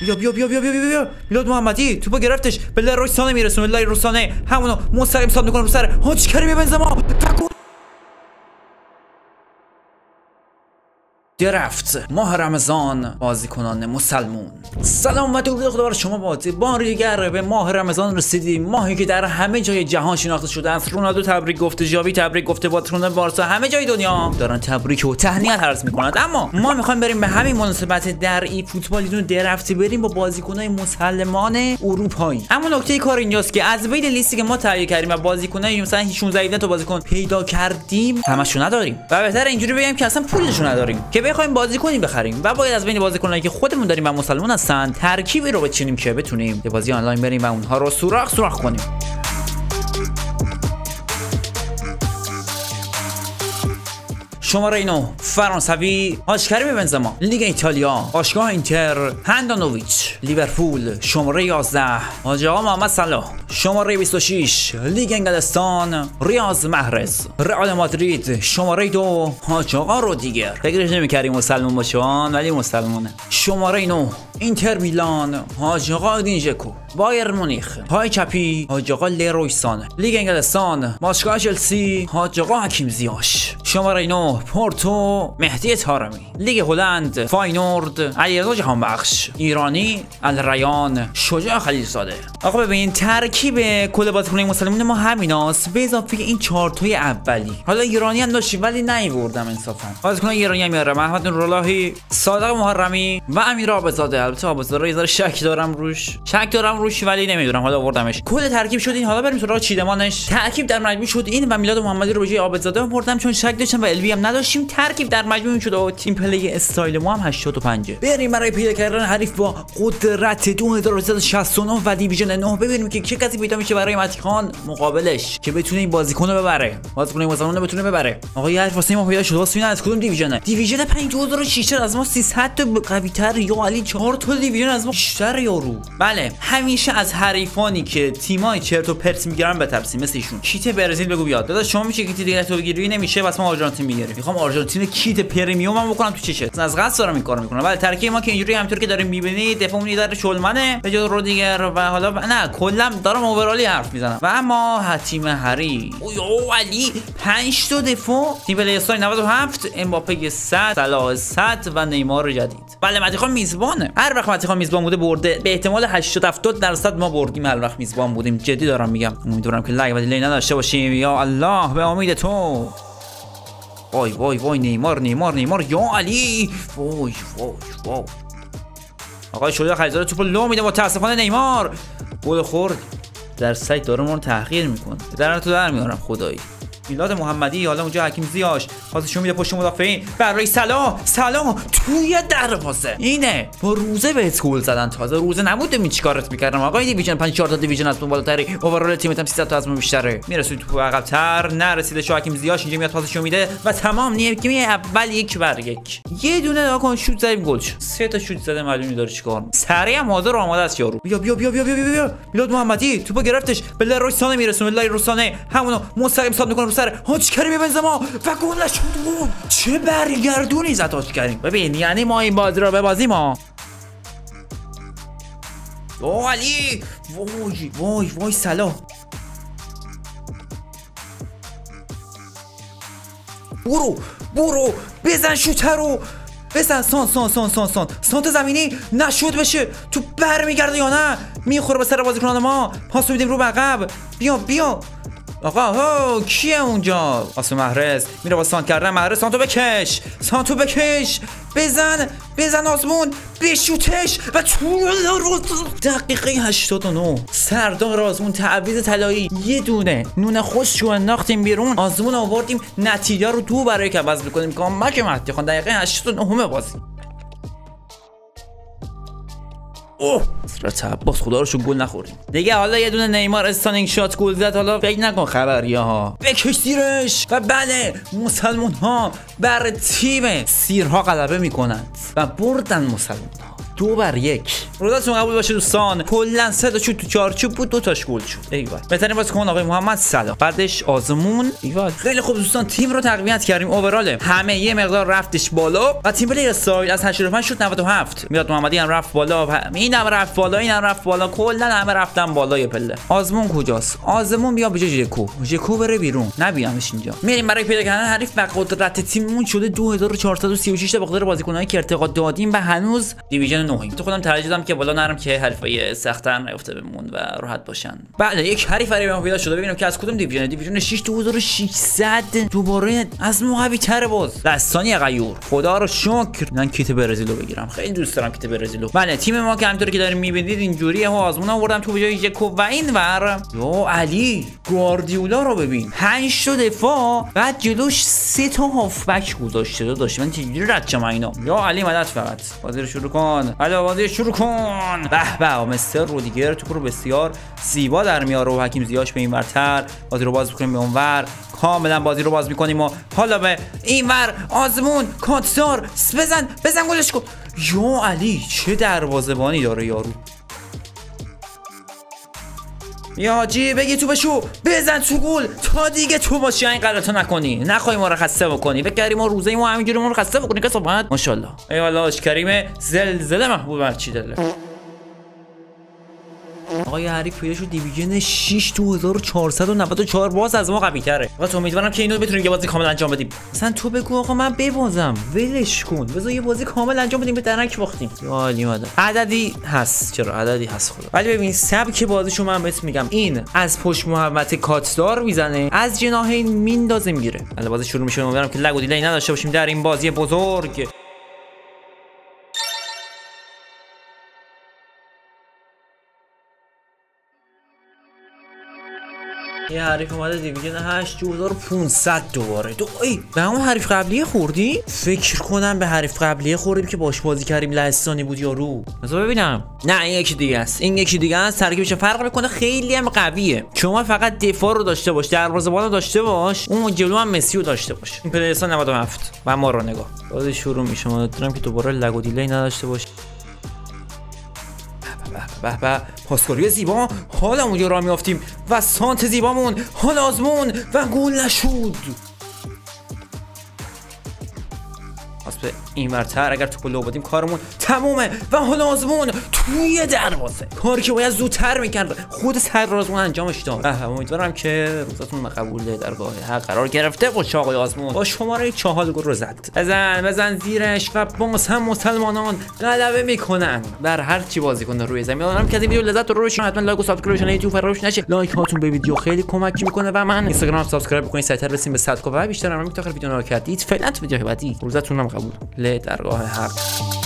بیا بیا بیا بیا بیا بیا, بیا. میلاد محمدی توپو گرفتش به لروسانه میرسونه لروسانه همونو مستقیم ساب می‌کنه رو سر. هاچ کریم بنزما تکون. درفت. ماه رمضان بازیکنان مسلمون. سلام و درود خدا شما بازی بار دیگر به ماه رمضان رسیدیم. ماهی که در همه جای جهان شناخته شده است. رونالدو تبریک گفته ژاوی تبریک گفته باترون بارسا همه جای دنیا دارن تبریک و تهنیت عرض می‌کنند. اما ما می‌خوایم بریم به همین مناسبت در این فوتبال دون درفتی بریم با بازیکنای مسلمان اروپایی. اما نکته کار اینجاست که از بین لیستی که ما تهیه کردیم و بازیکنای مثلا 16 تا بازیکن پیدا کردیم همشون نداریم. و بهتر اینجوری بگم که اصلا پولشون نداریم. که بخوایم بازیکنی بخریم. و باید از بین بازیکنایی که خودمون داریم و مسلمان هستن ترکیبی رو بچینیم که بتونیم یه بازی آنلاین بریم و اونها رو سوراخ سوراخ کنیم. شماره اینو فرانسوی آشکری بنزما لیگ ایتالیا باشگاه اینتر هندانویچ. لیورپول شماره 11 حاجی آقا محمد صلاح. شماره 26 لیگ انگلستان ریاض محرز. رئال مادرید شماره دو حاج آقا رو دیگر فکرش نمی‌کردیم مسلمان باشه ولی مسلمانه. شماره 9 اینتر میلان حاج آقا دی ژکو بایر مونیخ. پای چپی حاج آقا لروی سانه لیگ انگلستان باشگاه چلسی حاج آقا حکیم زیاش. شماره 9 پورتو مهدی تارمی لیگ هلند فاینورد علیرضا جهانبخش. ایرانی الریان شجاع خلیل‌زاده. آقا ببین ترکیب کل بازیکن مسلمون ما همیناست. به اضافه این چارتای اولی. حالا ایرانی هم داشتیم ولی نیوردم انصافا. بازیکن ایرانی هم میارم احمد نوراللهی صادق محرمی و امیر آبزاده. البته آبزاده رو شک دارم روش. شک دارم روش ولی نمی‌دونم. حالا آوردمش. کل ترکیب شد این. حالا بریم سراغ چیدمانش. ترکیب در مجموع شد این و میلاد محمدی رو به جای آبزاده آوردم چون شک داشتم و الوی هم نداشتیم. ترکیب در مجموع شد و تیم play style ما هم 85 بریم برای پیدا کردن حریف با قدرت 2369 و division 9 ببینیم که چه کسی پیدا میشه برای متیخان مقابلش که بتونه این بازیکن رو ببره. بازیکن مسلمان بتونه ببره. آقا یه حریف واسه ما پیدا شد. واسه از کدوم division؟ division 5006 از ما 300 تا قوی تر یا علی 4 تا division از ما بیشتر یارو بله همیشه از حریفانی که تیمای چرت و پرت می‌گیرن بترسیم. مثل ایشون. کیت برزیل بگو بیاد. داداش شما میشه کیت دیگه تو بگیری؟ نمیشه. واسه آرژانتین می‌گیری می‌خوام آرژانتین kit premium هم بکنم تو چشه از قصد دارم این کارو می‌کنم ولی ترکیب ما که اینجوری همطور که داریم می‌بینید دفاعمون در شلمنه. به جای رودیگر و حالا نه کلا دارم overall ی حرف می‌زنم. و اما تیم هری اوه علی. 5 تا دفاع. تیم play style 97 امباپه 100 صلاح 100 و نیمار جدید. بله متیخان میزبانه. هر وقت متیخان میزبان بوده برده. به احتمال 80 70 درصد ما بردیم. هر وقت میزبان بودیم. جدی دارم میگم. امیدوارم که lag و delay نداشته باشیم. یا الله به امید تو. وای وای وای نیمار نیمار نیمار یا علی وای وای وای آقای شده خریدار توپ لو میده متاسفانه نیمار گل خورد در سایت داره ما رو تحقیر می‌کنه. در تو در میارم خدایی. میلاد محمدی حالا اونجا حکیم زیاش. پاسشون میده پشت مدافعین برای سلام سلام توی دروازه. اینه. با روزه بهت گل زدن. تازه روزه نبوده می چیکارت می‌کردم؟ آقای دیویژن 5 4 تا دیویژن از بالاتری. اوورال تیمت هم 300 تا از ما بیشتره. می‌رسید تو عقب‌تر. نرسیده شو حکیم زیاش. اینجا میاد پاسشون میده. و تمام نیمه اول یک بر یک. یه دونه ناکن شوت زدیم گل شد. سه تا شوت زده معلومی داره چیکار سریع هم حاضر آماده است یارو. بیا بیا بیا بیا بیا بیا میلاد محمدی توپو گرفتش. به لروسانه میرسونه لروسانه همونو مستقیم ساب می‌کنه سر. هاچ کریم بنزما و گل نشد چه برگردونی زد هاچ کریم ببین یعنی ما این بازی رو ببازیم ما او علی وای وای وای سلام. برو برو بزن شوتر رو. بزن سان سان سان سان سان. سانت زمینی نشد بشه. تو برمیگرده یا نه؟ می‌خوره به سر بازیکنان ما. پاس میدیم رو به عقب. بیا بیا. آقا هو کیه اونجا؟ آسو محرز میره با سانت کردن محرز سانتو بکش سانتو بکش. بزن بزن آزمون. بشوتش و تو دقیقه 89 سردار آزمون تعویض طلایی. یه دونه. نون خوش رو انداختیم بیرون. آزمون آوردیم. نتیجه رو دو برای که عوض بکنیم. کامک مهدی خان دقیقه 89 بازی. اوه! صورت عباس خدا رو گل نخوریم دیگه حالا یه دونه نیمار stunning shot گل زد. حالا فکر نکن خبری ها بکش زیرش. و بله مسلمون ها بر تیم سیرها غلبه می‌کنند و بردن مسلمون ها دو بر یک. روزتون قبول باشه دوستان. کلا سه تا شوت تو چارچوب بود دو تاش گل شد ایول بهترین بازیکن آقای محمد صلاح بعدش آزمون. ایول خیلی خوب دوستان تیم رو تقویت کردیم overall همه یه مقدار رفتش بالا و تیم play style از 85 شد 97 میاد محمدی هم رفت بالا. این هم رفت بالا این هم رفت بالا. کلا همه رفتن بالا یه پله. آزمون کجاست؟ آزمون بیا به جای جکو جکو بره بیرون. نبیامش اینجا. میریم برای پیدا کردن حریف و قدرت تیممون شده 2436 تا بخاطر بازیکنایی که ارتقا دادیم. و هنوز دیویژن 9 تو خودم ترجیح دادم که بالا نرم که حرفای سختتر نیفته بمون و راحت باشن. بعد یک حریف برای پیدا شده. ببینم که از کدوم دیویژن. دیویژن 6 2600 دوباره از ما قوی تر باز. دستانی غیور. خدا رو شکر. من کیت برزیلو بگیرم. خیلی دوست دارم کیت برزیلو. بله تیم ما که همونطوری که داریم می‌بینید اینجوریه ها آزمون آوردم تو به جای جکو و این ور. یا علی گواردیولا رو ببین. 5 تا دفاع بعد جلوش سه تا هافبک گذاشته داشت من چجوری رد شم اینا یا علی مدد فقط. بازی رو شروع کن. علی بازی شروع کن. به به مستر رودیگر تو رو بسیار زیبا در میاره و حکیم زیاش به این ورتر. بازی رو باز می‌کنیم به اونور کاملا بازی رو باز می‌کنیم و حالا به اینور آزمون کاتدار بزن بزن گلش کن. یا علی چه دروازه‌بانی داره یارو. یا حاجی بگی تو بشو بزن تو گل. تا دیگه تو باشی این غلطو نکنی. نخوای ما رو خسته بکنی. فکر ما روزه ما همینجوری ما رو خسته بکنی که صحبت ماشاءالله. ای والا کریم زلزله محبوب هرچی دله آقای حریف پیدا شد دیویژن 6 تو 1494 باز از ما قوی تره. تو امیدوارم که اینو بتونیم یه بازی کامل انجام بدیم. مثلا تو بگو آقا من ببازم. ولش کن. بذار یه بازی کامل انجام بدیم به درک باختیم. عالی اومده عددی هست. چرا؟ عددی هست خدا. ولی ببین سبک بازیشو من بهت میگم. این از پشت محوت کاتدار می‌زنه. از جناحین میندازه می‌گیره. الان بازی شروع میشه امیدوارم که لگ و دیلی نداشته باشیم. در این بازی بزرگ. یه حریف اومده دیویژن 8500 دوباره دو ای به اون حریف قبلی خوردی؟ فکر کنم به حریف قبلی خوردیم که باش بازی کردیم لهستانی بود یارو بذار ببینم. نه این یکی دیگه است. این یکی دیگه است. ترکیبش فرق می‌کنه خیلی هم قویه. شما فقط دفاع رو داشته باش دروازه‌بان رو داشته باش اون جلو هم مسی رو داشته باش. این پلیسان 97 و ما رو نگاه. بازی شروع میشه. ما دارم که دوباره لگ و دیلی نداشته باش به به. پاسکاری زیبا. حالمون را میافتیم و سانت زیبامون حال آزمون و گول نشود. پس به این ورتر اگر تو لو بودیم کارمون تمومه و حال آزمون توی دروازه. کاری که باید زودتر می‌کرد. خود سر آزمون انجامش داد. امیدوارم که روزتون مقبول درگاه حق قرار گرفته باشه آقای آزمون. با شماره چهار گل رو زد. بزن بزن زیرش و باز هم مسلمانان غلبه می‌کنن. بر هر چی بازی کنه روی زمین. امیدوارم که از این ویدیو لذت رو ببرید حتما لایک و سابسکرایب یوتیوب فراموش نشه. لایک هاتون به ویدیو خیلی کمک می‌کنه و من اینستاگرام سابسکرایب بکنید. سریعتر برسیم به 100 و بیشتر هم تا آخر ویدیو رو کردید فعلا تو ویدیو بعدی روزتون هم قبول. ل درگاه حق.